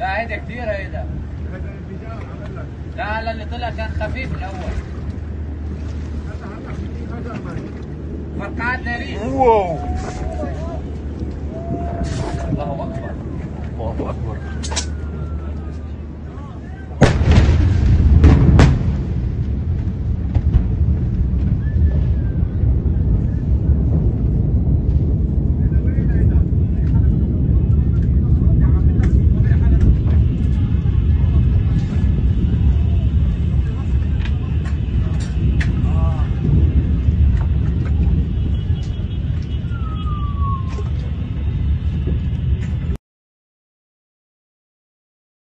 لا هيدا كثير هيدا ده. لا على اللي طلع كان خفيف الأول. فرقعات عندنا واو. الله أكبر. الله أكبر.